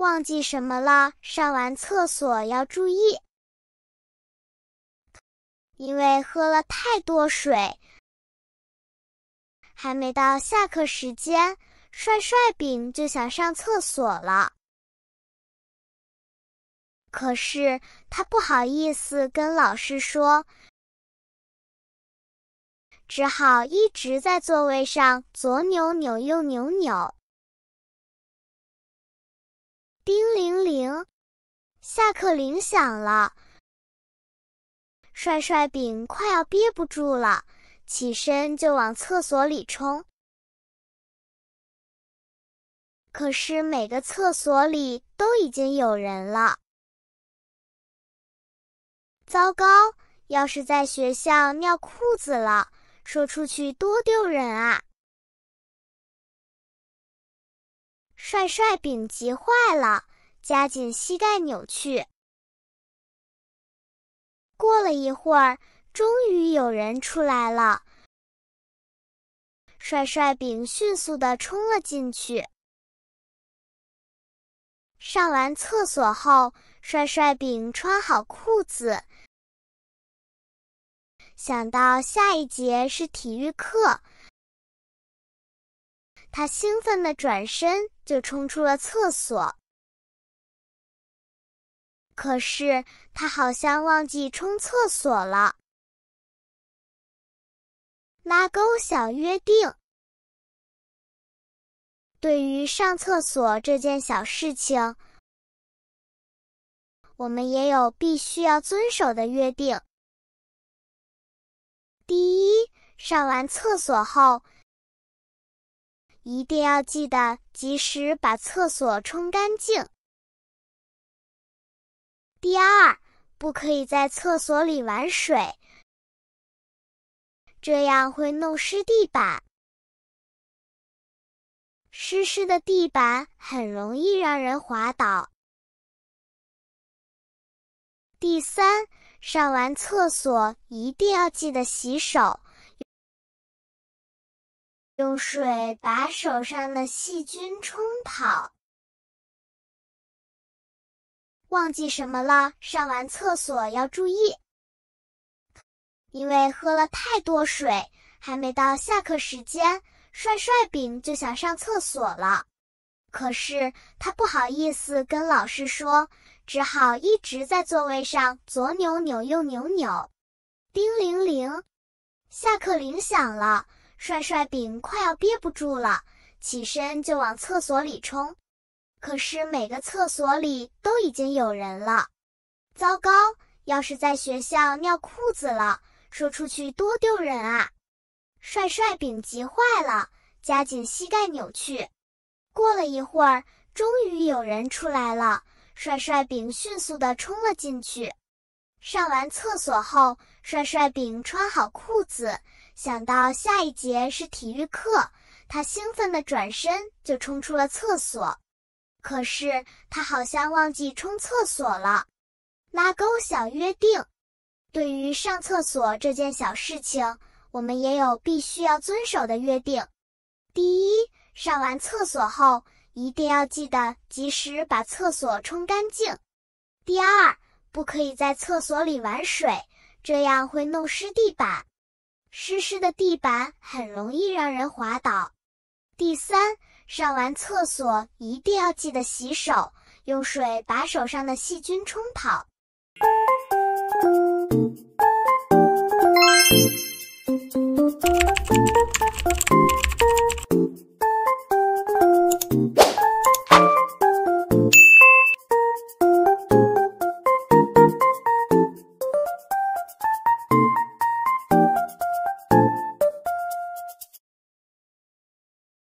忘记什么了？上完厕所要注意，因为喝了太多水。还没到下课时间，帅帅饼就想上厕所了。可是他不好意思跟老师说，只好一直在座位上左扭扭右扭扭。叮铃铃，下课铃响了。帅帅饼快要憋不住了，起身就往厕所里冲。可是每个厕所里都已经有人了。糟糕！要是在学校尿裤子了，说出去多丢人啊！帅帅饼急坏了，夹紧膝盖扭去。过了一会儿，终于有人出来了。帅帅饼迅速的冲了进去。上完厕所后，帅帅饼穿好裤子，想到下一节是体育课。他兴奋的转身就冲出了厕所，可是他好像忘记冲厕所了。拉钩小约定：对于上厕所这件小事情，我们也有必须要遵守的约定。第一，上完厕所后。一定要记得及时把厕所冲干净。第二，不可以在厕所里玩水，这样会弄湿地板。湿湿的地板很容易让人滑倒。第三，上完厕所一定要记得洗手。用水把手上的细菌冲跑。忘记什么了？上完厕所要注意，因为喝了太多水，还没到下课时间，帅帅饼就想上厕所了。可是他不好意思跟老师说，只好一直在座位上左扭扭右扭扭。叮铃铃，下课铃响了。帅帅饼快要憋不住了，起身就往厕所里冲。可是每个厕所里都已经有人了。糟糕！要是在学校尿裤子了，说出去多丢人啊！帅帅饼急坏了，夹紧膝盖扭去。过了一会儿，终于有人出来了。帅帅饼迅速的冲了进去。上完厕所后，帅帅饼穿好裤子。想到下一节是体育课，他兴奋的转身就冲出了厕所。可是他好像忘记冲厕所了。拉钩小约定：对于上厕所这件小事情，我们也有必须要遵守的约定。第一，上完厕所后一定要记得及时把厕所冲干净。第二，不可以在厕所里玩水，这样会弄湿地板。湿湿的地板很容易让人滑倒。第三，上完厕所一定要记得洗手，用水把手上的细菌冲跑。